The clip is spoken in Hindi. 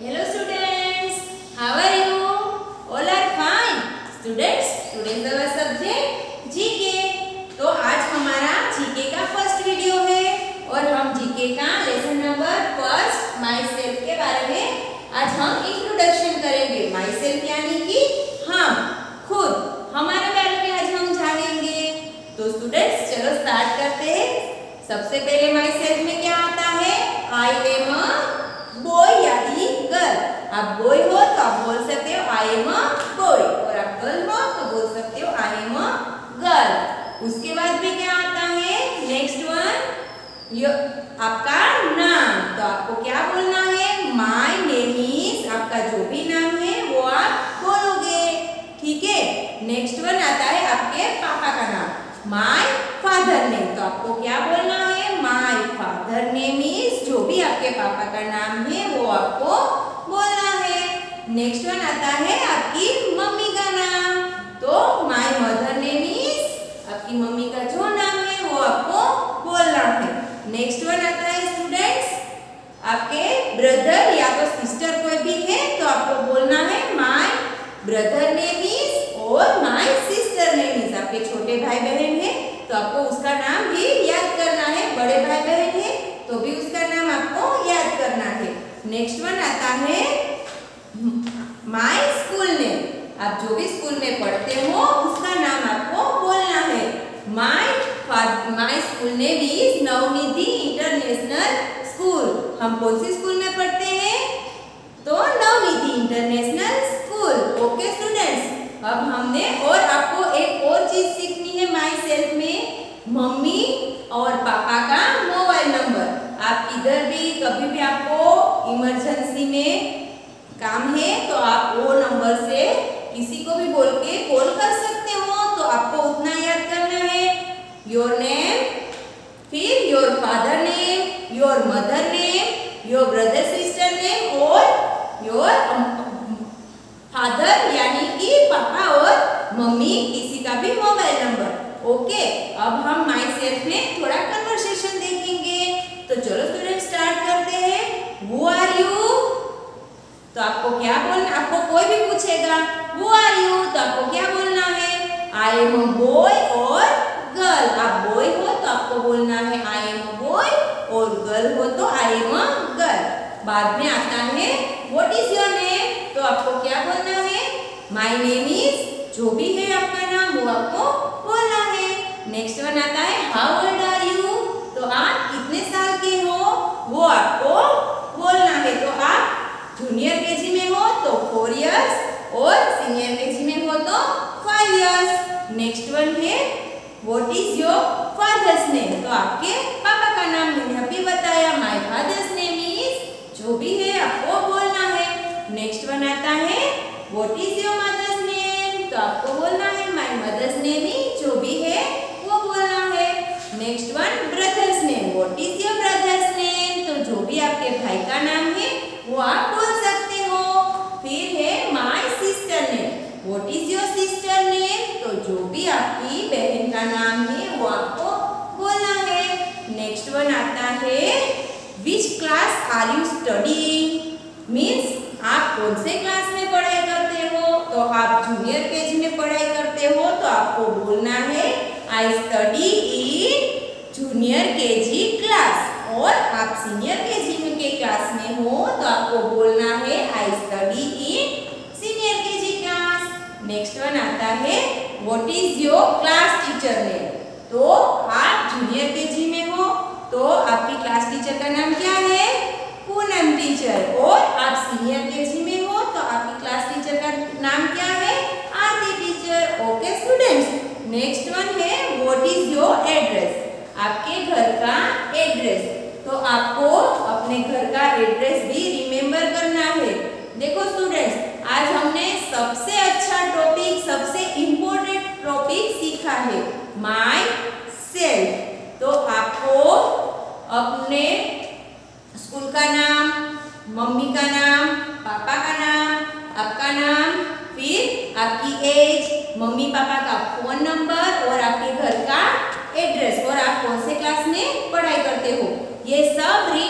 Hello students, how are you? All are fine. Students, today's our subject GK. तो आज हमारा GK का फ़र्स्ट वीडियो है और हम GK का नंबर फ़र्स्ट माई सेल्फ के बारे में आज हम इंट्रोडक्शन करेंगे सेल्फ यानी कि हम खुद हमारे बारे में आज हम जानेंगे तो स्टूडेंट्स चलो स्टार्ट करते हैं सबसे पहले सेल्फ में क्या आता है आई एम अ बॉय यानी गर्ल आप बॉय हो तो आप बोल सकते हो आई एम अ बॉय और आप गर्ल हो तो बोल सकते हो आई एम अ गर्ल उसके बाद भी क्या आता है? नेक्स्ट वन आपका नाम. तो आपको क्या बोलना है? माय नेम इज़ आपका जो भी नाम है, वो आप बोलोगे। ठीक है? नेक्स्ट वन आता है आपके पापा का नाम. माय फादर नेम तो आपको क्या बोलना है? माय फादर नेम इज़ जो भी आपके पापा का नाम है, वो आपको नेक्स्ट वन आता है आपकी मम्मी का नाम। तो माय मदर नेम इज़ आपकी मम्मी का जो नाम है, वो आपको बोलना है। नेक्स्ट वन आता है स्टूडेंट्स आपके ब्रदर या तो सिस्टर कोई भी है तो आपको बोलना है माय ब्रदर नेम इज़ और माय सिस्टर नेम इज़ आपके छोटे भाई बहन है तो आपको उसका नाम भी याद करना है। बड़े भाई बहन है तो भी उसका नाम आपको याद करना है। नेक्स्ट वन आता है माय स्कूल नेम जो भी स्कूल में पढ़ते हो, उसका नाम आपको बोलना है। My my school name is Navnidhi international school हम कौन सी स्कूल में पढ़ते हैं? तो Navnidhi international school okay students अब हमने और आपको एक और चीज़ सीखनी है माई सेल्फ में। मम्मी और पापा का मोबाइल नंबर आप किधर भी, कभी भी आपको इमरजेंसी में काम है तो आप वो नंबर से किसी को भी बोल के कॉल कर सकते हो तो आपको उतना याद करना है योर नेम फिर your father name your mother name your brother sister name और योर फादर यानी कि पापा और मम्मी किसी का भी मोबाइल नंबर ओके अब हम माई सेल्फ में थोड़ा कन्वर्सेशन देखेंगे। तो चलो स्टूडेंट स्टार्ट करते हैं। हु आर यू तो आपको क्या बोलना आपको कोई भी पूछेगा हु आर यू तो आपको क्या बोलना है? आई एम अ बॉय और गर्ल आप बॉय हो तो आपको बोलना है आई एम अ बॉय और गर्ल हो तो आई एम अ गर्ल बाद में आता है व्हाट इज़ योर नेम तो आपको क्या बोलना है माय नेम इज़ जो भी है आपका नाम वो आपको बोलना है नेक्स्ट वन आता है हाउ ओल्ड आर यू तो आप कितने साल के हो? वो आपको बोलना है। तो आप जूनियर केजी में हो तो फोर इयर्स और सीनियर केजी में हो तो फाइव इयर्स नेक्स्ट वन है what is your father's name तो आपके पापा का नाम मैंने अभी बताया। माय फादर्स नेम इज़ जो भी है, आपको बोलना है। नेक्स्ट वन आता है what is your mother's name तो आपको बोलना है माय मदर्स नेम इज़ जो भी है वो बोलना है next one brother's name what is your brother's name तो जो भी आपके भाई का नाम है, वो आप बोल सकते हो। फिर है my sister name what is your sister name तो जो भी आपकी बहन का नाम है, वो आपको बोलना है। नेक्स्ट वन आता है which class are you studying means आप कौन से क्लास में पढ़ाई करते हो? तो आप जूनियर केजी में पढ़ाई करते हो तो आपको बोलना है I study in junior K G class और आप सीनियर केजी में के क्लास में हो तो आपको बोलना है I study in senior K G class next one आता है what is your class teacher name तो आप जूनियर केजी में हो तो आपकी क्लास टीचर का नाम क्या है? पूनम टीचर और आप सीनियर केजी में हो तो आपकी क्लास टीचर का नाम क्या है? Aarti teacher okay students next one है व्हाट इज़ योर एड्रेस आपके घर का एड्रेस तो आपको अपने घर का एड्रेस भी रिमेम्बर करना है. देखो स्टूडेंट्स आज हमने सबसे अच्छा टॉपिक सीखा है माय सेल्फ तो आपको अपने स्कूल का नाम, मम्मी का नाम, पापा का नाम, आपका नाम, फिर आपकी एज मम्मी, पापा का फ़ोन नंबर और आपके घर का एड्रेस और आप कौन से क्लास में पढ़ाई करते हो। ये सब है